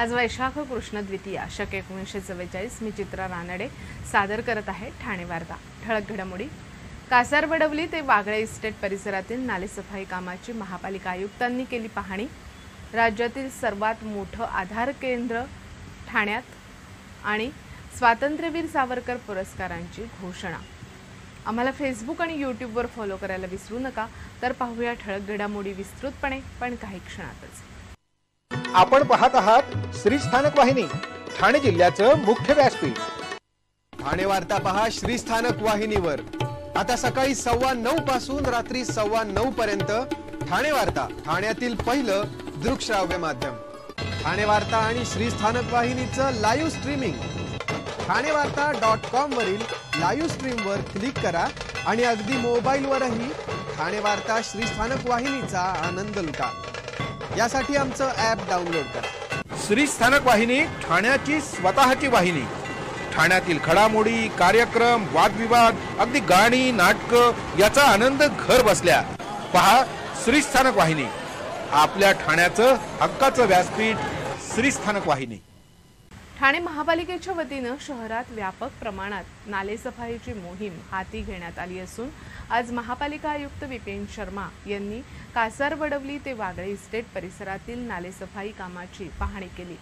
आज वैशाख कृष्ण द्वितीया शक एकोणीसशे चव्वेचाळीस. मी चित्रा रानडे. सादर करत आहे ठाणे वार्ता. ठळक घडामोडी. कासारवडवली ते वागळे इस्टेट परिसरातील नालेसफाई कामाची महापालिका आयुक्तांनी केली पाहणी. राज्यातील सर्वात मोठं आधार केंद्र ठाण्यात आणि स्वातंत्र्यवीर सावरकर पुरस्कारांची घोषणा. आम्हाला फेसबुक आणि यूट्यूबवर फॉलो करायला विसरू नका. तर पाहूया ठळक घडामोडी विस्तृतपणे पण काही क्षणातच. आपण पाहत आहात श्री स्थानक वाहिनी ठाणे जिल्ह्याचं मुख्य व्यासपीठ. ठाणे वार्ता पहा श्री स्थानक वाहिनीवर. आता सकाळी सव्वा नऊ पासून रात्री सव्वा नऊ पर्यंत ठाणे वार्ता ठाण्यातील पहिलं दृकश्राव्य माध्यम. ठाणे वार्ता आणि श्री स्थानक वाहिनीचं live streaming Thane Varta dot com वरील लाईव्ह स्ट्रीम वर क्लिक करा आणि अगदी मोबाईल वरही ठाणे वार्ता श्री स्थानक वाहिनीचा आनंद लुटा. यासाठी आमचं ऍप डाउनलोड करा. श्री स्थानक वाहिनी ठाण्याची स्वतःची वाहिनी. ठाण्यातील घडामोडी कार्यक्रम वादविवाद अगदी गाणी नाटक याचा आनंद घर बसल्या. पहा श्री स्थानक वाहिनी. आपल्या ठाण्याचं हक्काचं व्यासपीठ श्री स्थानक वाहिनी. ठाणे महापालिकेच्या वतीनं शहरात व्यापक प्रमाणात नालेसफाईची मोहीम हाती घेण्यात आली असून आज महापालिका आयुक्त विपिन शर्मा यांनी कासारवडवली ते वागळे इस्टेट परिसरातील नालेसफाई कामाची पाहणी केली.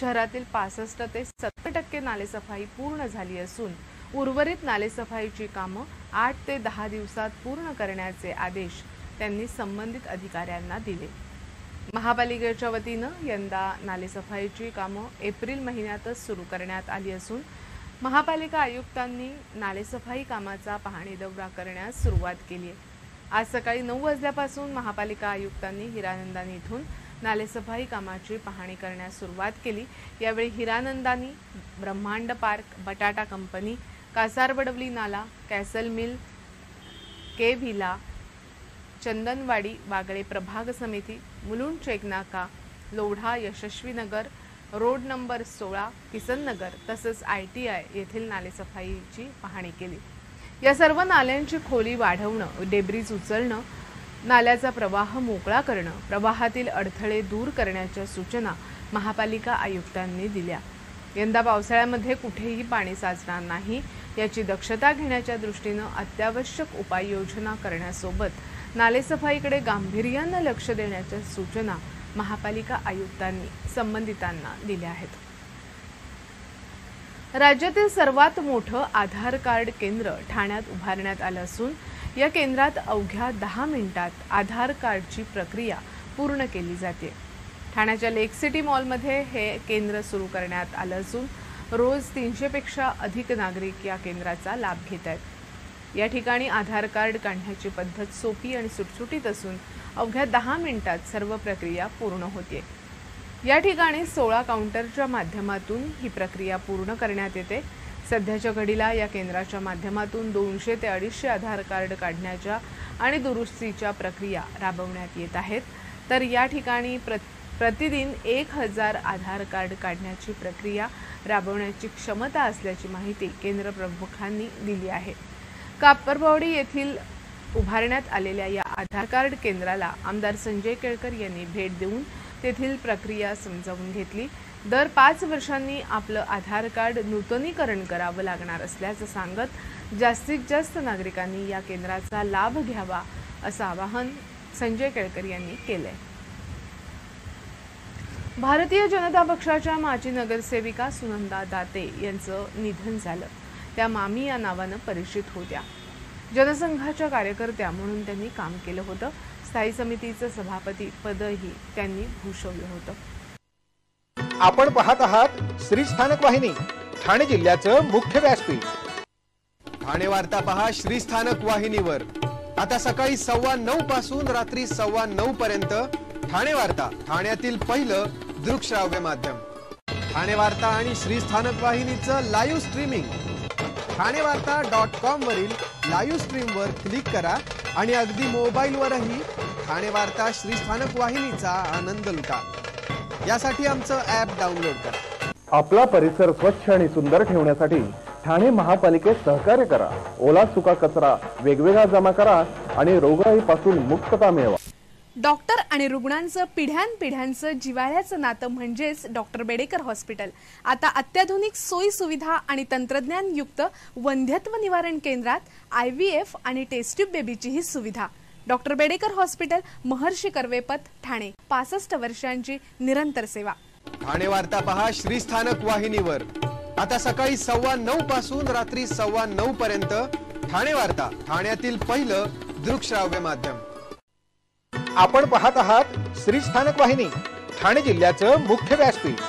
शहरातील पासष्ट ते सत्तर टक्के नालेसफाई पूर्ण झाली असून उर्वरित नालेसफाईची कामं आठ ते दहा दिवसात पूर्ण करण्याचे आदेश त्यांनी संबंधित अधिकाऱ्यांना दिले. महापालिकेच्या वतीनं यंदा नालेसफाईची कामं एप्रिल महिन्यातच सुरू करण्यात आली असून महापालिका आयुक्तांनी नालेसफाई कामाचा पाहणी दौरा करण्यास सुरुवात केली आहे. आज सकाळी नऊ वाजल्यापासून महापालिका आयुक्तांनी हिरानंदानी इथून नालेसफाई कामाची पाहणी करण्यास सुरुवात केली. यावेळी हिरानंदानी ब्रह्मांड पार्क बटाटा कंपनी कासारबडवली नाला castle mill K villa Chandanwadi Wagle प्रभाग समिती मुलुंड चेकनाका लोढा यशस्वी नगर रोड नंबर सोळा किसन नगर तसंच आय टी आय येथील नालेसफाईची पाहणी केली. या सर्व नाल्यांची खोली वाढवणं डेब्रीज उचलणं नाल्याचा प्रवाह मोकळा करणं प्रवाहातील अडथळे दूर करण्याच्या सूचना महापालिका आयुक्तांनी दिल्या. यंदा पावसाळ्यामध्ये कुठेही पाणी साचणार नाही याची दक्षता घेण्याच्या दृष्टीनं अत्यावश्यक उपाययोजना करण्यासोबत नालेसफाईकडे गांभीर्यानं लक्ष देण्याच्या सूचना महापालिका आयुक्तांनी संबंधितांना दिल्या आहेत. राज्यातील सर्वात मोठं आधार कार्ड केंद्र ठाण्यात उभारण्यात आलं असून या केंद्रात अवघ्या दहा मिनिटात आधार कार्डची प्रक्रिया पूर्ण केली जाते. ठाण्याच्या लेक सिटी मॉलमध्ये हे केंद्र सुरू करण्यात आलं असून रोज तीनशेपेक्षा अधिक नागरिक या केंद्राचा लाभ घेत आहेत. या ठिकाणी आधार कार्ड काढण्याची पद्धत सोपी आणि सुटसुटीत असून अवघ्या दहा मिनिटात सर्व प्रक्रिया पूर्ण होते. या ठिकाणी सोळा काउंटरच्या माध्यमातून ही प्रक्रिया पूर्ण करण्यात येते. सध्याच्या घडीला या केंद्राच्या माध्यमातून दोनशे ते अडीचशे आधार कार्ड काढण्याच्या आणि दुरुस्तीच्या प्रक्रिया राबवण्यात येत आहेत. तर या ठिकाणी प्र प्रतिदिन एक हजार आधार कार्ड काढण्याची प्रक्रिया राबवण्याची क्षमता असल्याची माहिती केंद्र प्रमुखांनी दिली आहे. कापरबावडी येथील उभारण्यात आलेल्या या आधार कार्ड केंद्राला आमदार संजय केळकर यांनी भेट देऊन तेथील प्रक्रिया समजावून घेतली. दर पाच वर्षांनी आपलं आधार कार्ड नूतनीकरण करावं लागणार असल्याचं सांगत जास्तीत जास्त नागरिकांनी या केंद्राचा लाभ घ्यावा असं आवाहन संजय केळकर यांनी केलंय. भारतीय जनता पक्षाच्या माजी नगरसेविका सुनंदा दाते यांचं निधन झालं. त्या मामी या नावानं परिचित होत्या. जनसंघाच्या कार्यकर्त्या म्हणून त्यांनी काम केलं होतं. स्थायी समितीचं सभापती पदही त्यांनी भूषवलं होतं. आपण पाहत आहात श्री स्थानक वाहिनी ठाणे जिल्ह्याचं मुख्य व्यासपीठ. ठाणे वार्ता पहा श्री स्थानक वाहिनीवर. आता सकाळी सव्वा नऊ पासून रात्री सव्वा नऊ पर्यंत ठाणे वार्ता ठाण्यातील पहिलं दृकश्राव्य माध्यम. ठाणे वार्ता आणि श्री स्थानक वाहिनीचं live streaming Thane Varta dot com वरील लाईव्ह स्ट्रीम वर क्लिक करा आणि अगदी मोबाईल वरही ठाणे वार्ता श्री स्थानक वाहिनीचा आनंद लुटा. यासाठी आमचं ऍप डाउनलोड करा. आपला परिसर स्वच्छ आणि सुंदर ठेवण्यासाठी ठाणे महापालिकेत सहकार्य करा. ओला सुका कचरा वेगवेगळा जमा करा आणि रोगराईपासून मुक्तता मिळवा. डॉक्टर आणि रुग्णांचं पिढ्यानपिढ्यांचं जिवाळ्याचं नातं म्हणजेच डॉक्टर बेडेकर हॉस्पिटल. आता अत्याधुनिक सोयी सुविधा आणि तंत्रज्ञानयुक्त वंध्यत्व निवारण केंद्रात आय व्ही एफ आणि टेस्ट्यूब बेबीची ही सुविधा. डॉक्टर बेडेकर हॉस्पिटल महर्षी कर्वेपत ठाणे. पासष्ट वर्षांची निरंतर सेवा. ठाणे वार्ता पहा श्रीस्थानक वाहिनीवर. आता सकाळी सव्वा नऊ पासून रात्री सव्वा नऊ पर्यंत ठाणे वार्ता ठाण्यातील पहिलं दृकश्राव्य माध्यम. आपण पाहत आहात श्री स्थानक वाहिनी ठाणे जिल्ह्याचं मुख्य व्यासपीठ.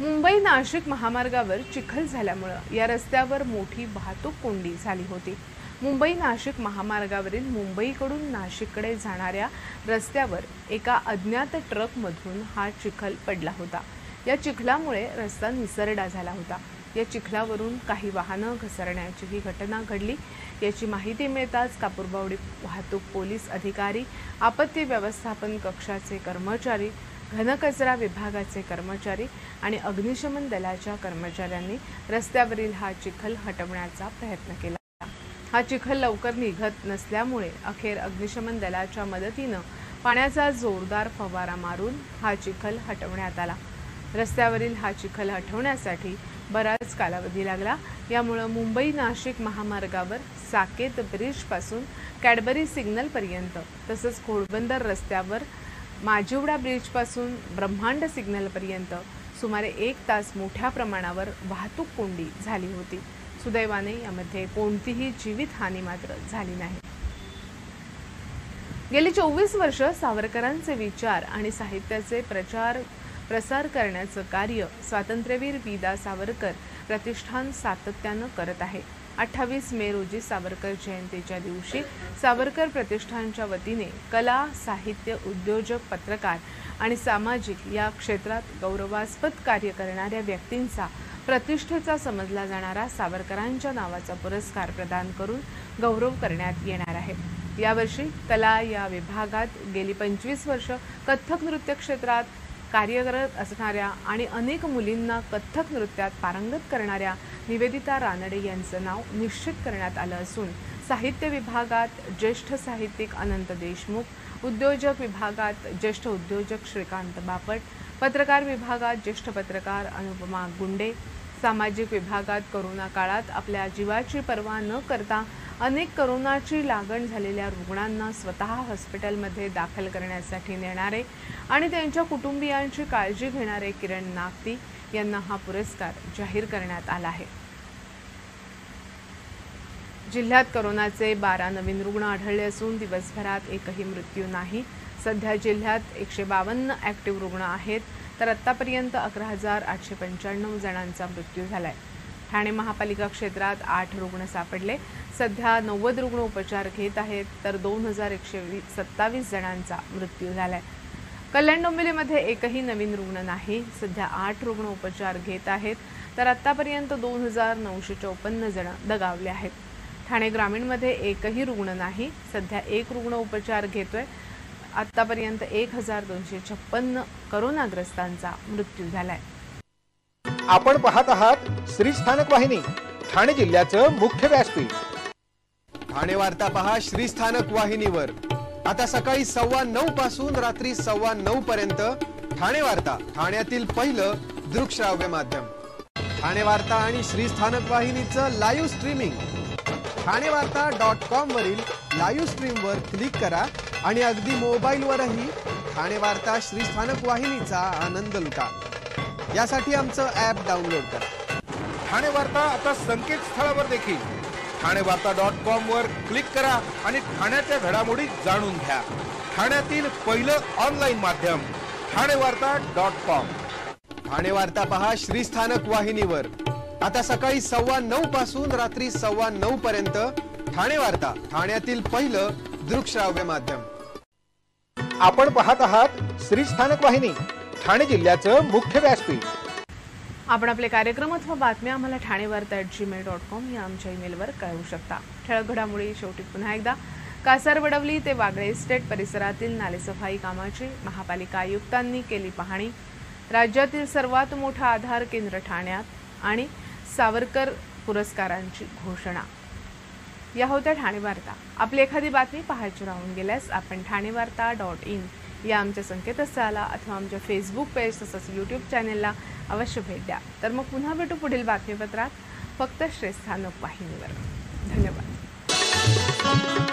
मुंबई नाशिक महामार्गावर चिखल झाल्यामुळं या रस्त्यावर मोठी वाहतूक कोंडी झाली होती. मुंबई नाशिक महामार्गावरील मुंबईकडून नाशिककडे जाणाऱ्या रस्त्यावर एका अज्ञात ट्रकमधून हा चिखल पडला होता. या चिखलामुळे रस्ता निसरडा झाला होता. या चिखलावरून काही वाहनं घसरण्याची ही घटना घडली. याची माहिती मिळताच कापूरबावडी वाहतूक पोलीस अधिकारी आपत्ती व्यवस्थापन कक्षाचे कर्मचारी घनकचरा विभागाचे कर्मचारी आणि अग्निशमन दलाच्या कर्मचाऱ्यांनी रस्त्यावरील हा चिखल हटवण्याचा प्रयत्न केला. हा चिखल लवकर निघत नसल्यामुळे अखेर अग्निशमन दलाच्या मदतीनं पाण्याचा जोरदार फवारा मारून हा चिखल हटवण्यात आला. रस्त्यावरील हा चिखल हटवण्यासाठी बराच कालावधी लागला. यामुळं मुंबई नाशिक महामार्गावर साकेत ब्रिजपासून कॅडबरी सिग्नलपर्यंत तसंच घोडबंदर रस्त्यावर माजिवडा ब्रिजपासून ब्रह्मांड सिग्नलपर्यंत सुमारे एक तास मोठ्या प्रमाणावर वाहतूक कोंडी झाली होती. सुदैवाने यामध्ये कोणतीही जीवितहानी मात्र झाली नाही. गेली चोवीस वर्ष सावरकरांचे विचार आणि साहित्याचे प्रचार प्रसार करण्याचं कार्य स्वातंत्र्यवीर विदा सावरकर प्रतिष्ठान सातत्यानं करत आहे. अठ्ठावीस मे रोजी सावरकर जयंतीच्या दिवशी सावरकर प्रतिष्ठानच्या वतीने कला साहित्य उद्योजक पत्रकार आणि सामाजिक या क्षेत्रात गौरवास्पद कार्य करणाऱ्या व्यक्तींचा प्रतिष्ठेचा समजला जाणारा सावरकरांच्या नावाचा पुरस्कार प्रदान करून गौरव करण्यात येणार आहे. यावर्षी कला या विभागात गेली पंचवीस वर्ष कथ्थक नृत्य क्षेत्रात कार्यरत असणाऱ्या आणि अनेक मुलींना कथ्थक नृत्यात पारंगत करणाऱ्या निवेदिता रानडे यांचं नाव निश्चित करण्यात आलं असून साहित्य विभागात ज्येष्ठ साहित्यिक अनंत देशमुख उद्योजक विभागात ज्येष्ठ उद्योजक श्रीकांत बापट पत्रकार विभागात ज्येष्ठ पत्रकार अनुपमा गुंडे सामाजिक विभागात करोना काळात आपल्या जीवाची पर्वा न करता अनेक करोनाची लागण झालेल्या रुग्णांना स्वतः हॉस्पिटलमध्ये दाखल करण्यासाठी नेणारे आणि त्यांच्या कुटुंबियांची काळजी घेणारे किरण नागती यांना हा पुरस्कार जाहीर करण्यात आला आहे. जिल्ह्यात करोनाचे बारा नवीन रुग्ण आढळले असून दिवसभरात एकही मृत्यू नाही. सध्या जिल्ह्यात एकशे बावन्न ॲक्टिव्ह रुग्ण आहेत तर आत्तापर्यंत अकरा हजार आठशे पंच्याण्णव जणांचा मृत्यू झाला आहे ठाणे महापालिका क्षेत्रात आठ रुग्ण सापडले. सध्या नव्वद रुग्ण उपचार घेत आहेत तर दोन हजार एकशे सत्तावीस जणांचा मृत्यू झालाय. कल्याण डोंबिवलीमध्ये एकही नवीन रुग्ण नाही. सध्या आठ रुग्ण उपचार घेत आहेत तर आत्तापर्यंत दोन हजार नऊशे चौपन्न जण दगावले आहेत. ठाणे ग्रामीणमध्ये एकही रुग्ण नाही. सध्या एक रुग्ण उपचार घेतोय. आतापर्यंत एक हजार दोनशे छप्पन्न करोनाग्रस्तांचा मृत्यू झाला आहे आपण पाहत आहात श्री स्थानक वाहिनी ठाणे जिल्ह्याचं मुख्य व्यासपीठ. ठाणे वार्ता पहा श्रीस्थानक वाहिनीवर. आता सकाळी सव्वा नऊ पासून रात्री सव्वा नऊ पर्यंत ठाणे वार्ता ठाण्यातील पहिलं दृकश्राव्य माध्यम. ठाणे वार्ता आणि श्रीस्थानक वाहिनीचं live streaming Thane Varta dot com वरील लाईव्ह स्ट्रीमवर क्लिक करा आणि अगदी मोबाईलवरही ठाणे वार्ता श्रीस्थानक वाहिनीचा आनंद लुटा. यासाठी आमचं ॲप डाउनलोड करा. ठाणे वार्ता आता संकेतस्थळावर देखील. ठाणे वार्ता डॉट कॉम वर क्लिक करा आणि ठाण्याच्या घडामोडी जाणून घ्या. ठाण्यातील पहिलं ऑनलाईन माध्यम ठाणे वार्ता डॉट कॉम ठाणे वार्ता पहा श्रीस्थानक वाहिनीवर. आता सकाळी सव्वा नऊ पासून रात्री सव्वा नऊ पर्यंत ठाणे वार्ता ठाण्यातील पहिलं दृकश्राव्य माध्यम. आपण पाहत आहात श्री स्थानक वाहिनी. ठाणे जिल्ह्याचं मुख्य व्यासपीठ. आपण आपले कार्यक्रम अथवा बातम्या आम्हाला ठाणे वार्ता ॲट जीमेल डॉट कॉम या आमच्या ईमेलवर कळवू शकता. ठळक घडामोडी शेवटी पुन्हा एकदा. कासार वडवली ते वागळे इस्टेट परिसरातील नालेसफाई कामाची महापालिका आयुक्तांनी केली पाहणी. राज्यातील सर्वात मोठा आधार केंद्र ठाण्यात आणि सावरकर पुरस्कारांची घोषणा. या होत्या ठाणे वार्ता आपली एखादी बातमी पाहायची राहून गेल्यास आपण ठाणे वार्ता डॉट इन या आमच्या संकेतस्थळाला अथवा आमच्या फेसबुक पेज तसंच यूट्यूब चॅनेलला अवश्य भेट द्या. तर मग पुन्हा भेटू पुढील बातमीपत्रात. फक्त श्रेस्थानक वाहिनीवर धन्यवाद.